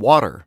Water.